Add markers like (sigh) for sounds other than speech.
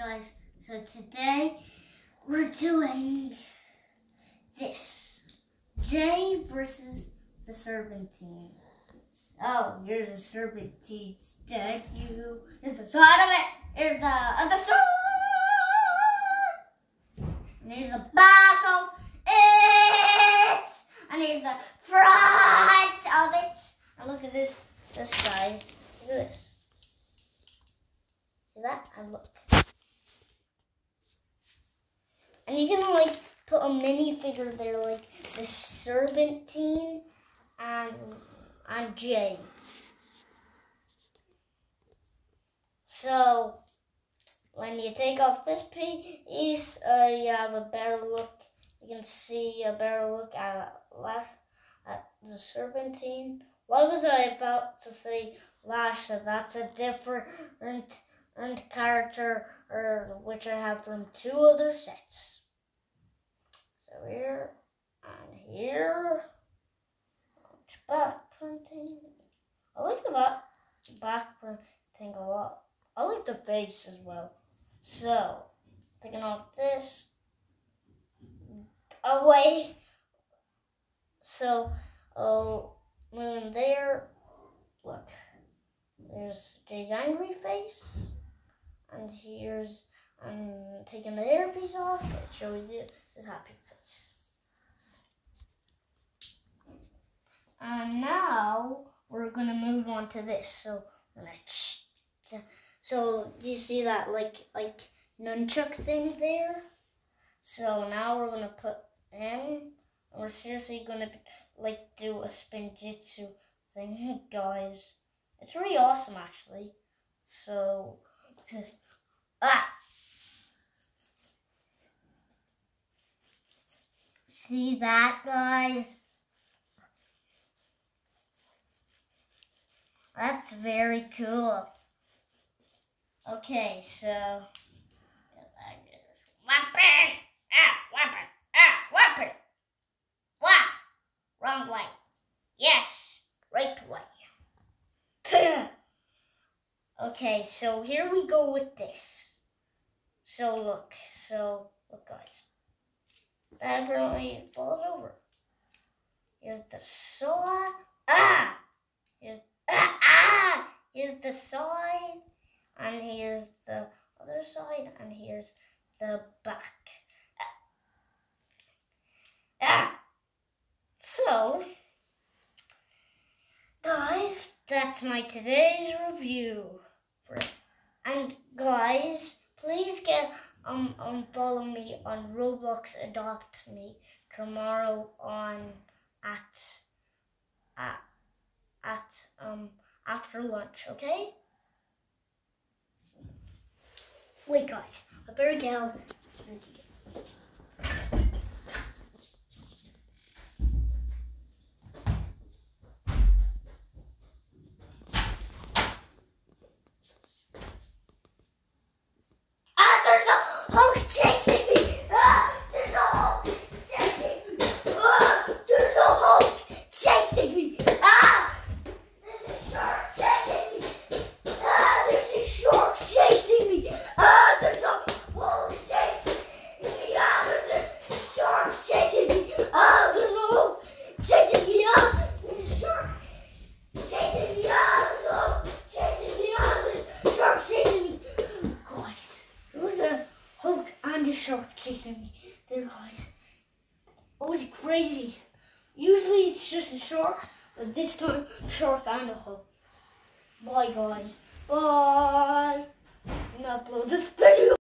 guys, so today we're doing this. Jay versus the Serpentine. Oh, here's the Serpentine statue. Here's the side of it. Here's the other sword. And here's the back of it. And here's the front of it. And look at this, this guys. Look at this. See that? And look. And you can like put a minifigure there, like the Serpentine and and Jay. So when you take off this piece, uh, you have a better look. You can see a better look at left at the Serpentine. What was I about to say? Lasha, that's a different character or which I have from two other sets. So here and here, back printing. I like the back, back printing a lot. I like the face as well. So, taking off this, away. So, oh, moving there, look, there's Jay's angry face and here's I'm taking the earpiece off. It shows you his happy face. And now we're gonna move on to this. So so do you see that like like nunchuck thing there? So now we're gonna put in. We're seriously gonna like do a spinjitzu thing, (laughs) guys. It's really awesome actually. So Ah! See that, guys? That's very cool. Okay, so okay, so here we go with this. So look, so look guys. Apparently falls over. Here's the saw. Ah! Here's ah ah! Here's the side, and here's the other side, and here's the back. Ah! So, guys, that's my today's review. And guys, please get um um follow me on Roblox Adopt Me tomorrow on at at at um after lunch, okay? Wait guys, I better get out. Hulk Jason. Shark chasing me. There, guys. It was crazy. Usually it's just a shark, but this time, shark and a hook. Bye, guys. Bye. And upload this video.